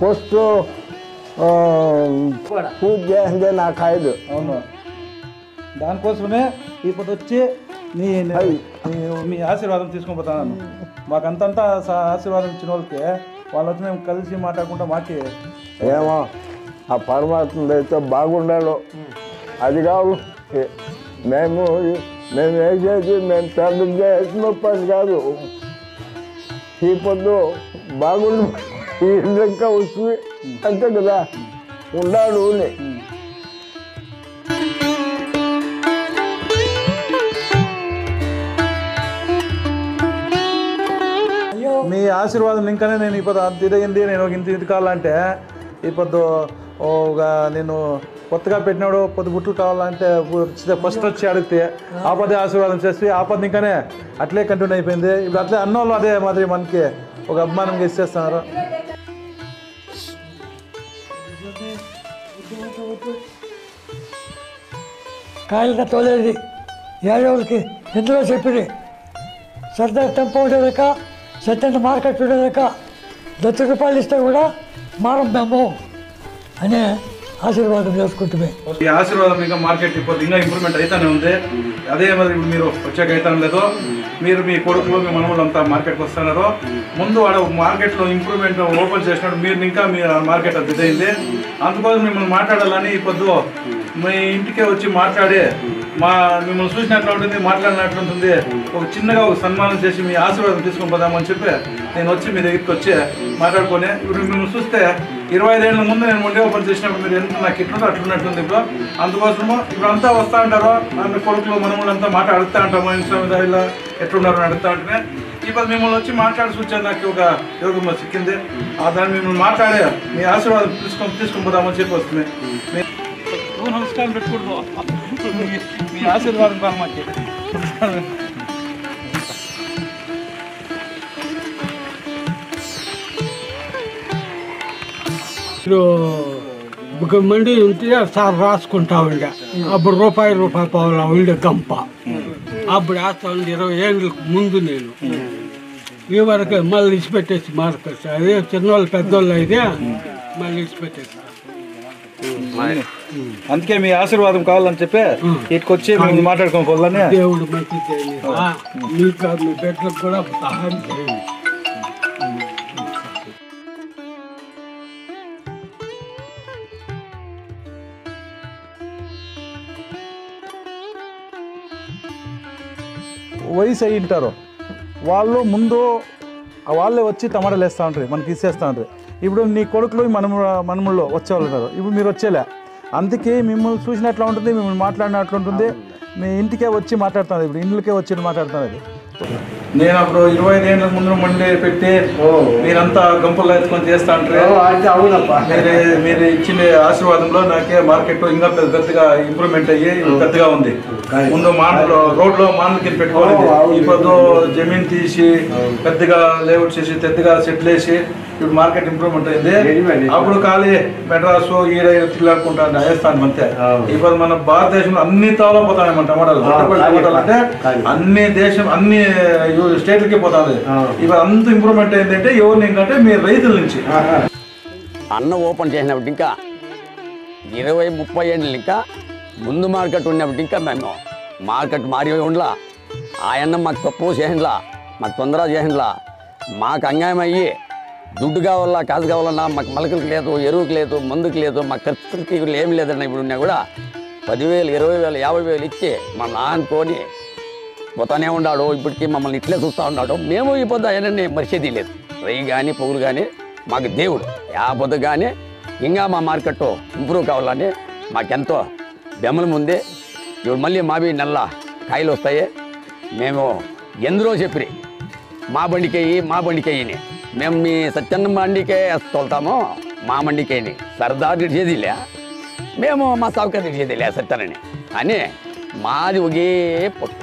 First పూజ చేసిందే నాకు ఐదు అవును. దానికోసమే ఇప్పుడు వచ్చి నీ నీ- మీ ఆశీర్వాదం తీసుకొని పోతాను మాకంతంతా ఆశీర్వాదం ఇచ్చిన వాళ్ళకి వాళ్ళు వచ్చి మేము కలిసి మాట్లాడుకుంటా మాకి. ఏమో ఆ పరమాత్మ అయితే బాగుండాడు అది కాదు మేము మేము వేసేది మేము పెద్ద చేసిన పని కాదు. ఈ పొద్దు బాగుండు. ఈ ఇంకా వస్తుంది అంతే కదా. ఉండాడు మీ ఆశీర్వాదం ఇంకానే నేను ఇప్పుడు అంత నేను ఒక ఇంత ఇది కావాలంటే ఇప్పుడు ఒక నేను కొత్తగా పెట్టినాడు పొద్దు బుట్లు కావాలంటే ఫస్ట్ వచ్చి అడిగితే ఆపదే ఆశీర్వాదం చేసి ఆపద ఇంకానే అట్లే కంటిన్యూ అయిపోయింది. ఇప్పుడు అట్లే అన్నోళ్ళు అదే మాదిరి మనకి ఒక అభిమానం ఇచ్చేస్తున్నారు కాయలుగా తోలేది. యాదవులకి ఎందులో చెప్పింది సర్దార్ టెంపో ఉండేదాక సత్యంత మార్కెట్ ఉండేదాక లక్ష రూపాయలు ఇస్తే కూడా మారం మేము. అనే ఆశీర్వాదం చేసుకుంటుమే ఈ ఆశీర్వాదం ఇంకా మార్కెట్ ఇప్పుడు ఇంకా ఇంప్రూవ్మెంట్ అయితేనే ఉంది. అదే మరి ఇప్పుడు మీరు వచ్చాక అయితాను లేదు మీరు మీ కొడుకులు మీ మనములు అంతా మార్కెట్కి వస్తున్నారు ముందు వాడు మార్కెట్లో ఇంప్రూవ్మెంట్ ఓపెన్ చేసినప్పుడు మీరు ఇంకా మీ మార్కెట్ అది అందుకోసం మిమ్మల్ని మాట్లాడాలని ఈ పొద్దు మీ ఇంటికే వచ్చి మాట్లాడి మా మిమ్మల్ని చూసినట్లు ఉంటుంది మాట్లాడినట్లు ఉంటుంది. ఒక చిన్నగా ఒక సన్మానం చేసి మీ ఆశీర్వాదం తీసుకొని పోదామని చెప్పి నేను వచ్చి మీ దగ్గరికి వచ్చి మాట్లాడుకొని ఇప్పుడు మిమ్మల్ని చూస్తే ఇరవై ఐదేళ్ళ ముందు నేను ముందే ఓపెన్ చేసినప్పుడు మీరు ఎంత నాకు ఇట్లుందో అట్లున్నట్టుంది ఇప్పుడు. అందుకోసము ఇప్పుడు అంతా వస్తూ ఉంటారు ఆమె కొడుకులు మనములు అంతా మాట అడుగుతా ఉంటాము ఇన్స్టా ఇలా ఎట్లున్నారు అని అడుగుతూ ఉంటే ఇప్పుడు మిమ్మల్ని వచ్చి మాట్లాడి చూచాను నాకు ఒక యోగం సిక్కింది ఆ దాన్ని మిమ్మల్ని మాట్లాడే మీ ఆశీర్వాదం తీసుకొని తీసుకొని పోదామని చెప్పి వస్తుంది. మీ- నమస్కారం పెట్టుకుంటూ మీ ఆశీర్వాదం కాదు మాకు ఇప్పుడు ఒక మండి ఉంటే సార్ రాసుకుంటా ఉండే అప్పుడు రూపాయి రూపాయి పావులా ఉండే గంప. అప్పుడు వేస్తా ఉండే ఇరవై ఏళ్ళకి ముందు నేను. ఈ వరకు మళ్ళీ ఇచ్చిపెట్టేసి మార్కెట్. అదే చిన్నవాళ్ళు పెద్దవాళ్ళు అయితే మళ్ళీ ఇచ్చిపెట్టేసి అందుకే మీ ఆశీర్వాదం కావాలని చెప్పి ఇటుకు వచ్చి మేము మాట్లాడుకోని దేవుడు మంచి మీకు మీ బిడ్డలకు కూడా సహాయం చేయండి. వయసు అయి ఉంటారు. వాళ్ళు ముందు వాళ్ళే వచ్చి టమాటాలు వేస్తూ ఉంటారు మనకి ఇచ్చేస్తూ ఉంటారు. ఇప్పుడు నీ కొడుకులు మనము మనముల్లో వచ్చేవాళ్ళు ఉన్నారు. ఇప్పుడు మీరు వచ్చేలే. అందుకే మిమ్మల్ని చూసినట్లు ఉంటుంది మిమ్మల్ని మాట్లాడినట్లు ఉంటుంది మీ ఇంటికే వచ్చి మాట్లాడుతుంది ఇప్పుడు ఇండ్లకే వచ్చి మాట్లాడుతున్నది నేను అప్పుడు ఇరవై ఐదు ఏళ్ళ ముందు మండి పెట్టి మీరంతా గంపల్లో ఎత్తుకొని చేస్తా మీరు మీరు ఇచ్చిన ఆశీర్వాదంలో నాకే మార్కెట్ ఇంకా పెద్ద పెద్దగా ఇంప్రూవ్మెంట్ అయ్యి పెద్దగా ఉంది. ముందు మాన్లో రోడ్లో మాన్ల కింద పెట్టుకోవాలి. ఇప్పుడు జమీన్ తీసి పెద్దగా లేఅవుట్ చేసి పెద్దగా సెటిల్ వేసి ఇప్పుడు మార్కెట్ ఇంప్రూవ్మెంట్ అయింది. అప్పుడు ఖాళీ మెడ్రాస్ ఈడ తిల్లాడుకుంటా వేస్తాను అంతే. ఇప్పుడు మన భారతదేశంలో అన్ని తాలో పోతాయి మన టమాటాలు అంటే అన్ని దేశం అన్ని స్టేట్లకి పోతుంది ఇప్పుడు అంత ఇంప్రూవ్మెంట్ అయిందంటే ఎవరిని ఏంటంటే మీ రైతుల నుంచి. అన్న ఓపెన్ చేసినప్పుడు ఇంకా ఇరవై ముప్పై ఏళ్ళు ఇంకా ముందు మార్కెట్ ఉన్నప్పుడు ఇంకా మేము మార్కెట్ మారి ఉండలా. ఆయన మాకు తప్పు చేసిండ్లా మాకు తొందర చేసిండ్లా. మాకు అన్యాయం అయ్యి దుడ్డు కావాలా కాదు కావాలన్నా మాకు మొలకలకు లేదు ఎరువుకి లేదు మందుకు లేదు మా ఖర్చులకి ఏం లేదన్న ఇప్పుడు ఉన్నా కూడా పదివేలు ఇరవై వేలు యాభై వేలు ఇచ్చి మా నాన్నకొని పోతానే ఉన్నాడు ఇప్పటికీ మమ్మల్ని ఇట్లే చూస్తూ ఉన్నాడు మేము ఈ పొద్దు ఆయనని మర్చేది లేదు. రయ్యి కానీ పొగులు కానీ మాకు దేవుడు. ఆ పొద్దు కానీ ఇంకా మా మార్కెట్ ఇంప్రూవ్ కావాలని మాకెంతో బెమ్మల ముందే ఇప్పుడు మళ్ళీ మావి నల్ల కాయలు వస్తాయి. మేము ఎందులో చెప్పిరి మా బండికేయి మా బండికేయని. మేము మీ సత్యన్న బండికే తోలుతాము మా బండికేయని సరదారు ఇచ్చేదిలే మేము మా సౌకర్యం ఇచ్చేదిలే సత్యనని అని మాది ఒకే పొట్టు.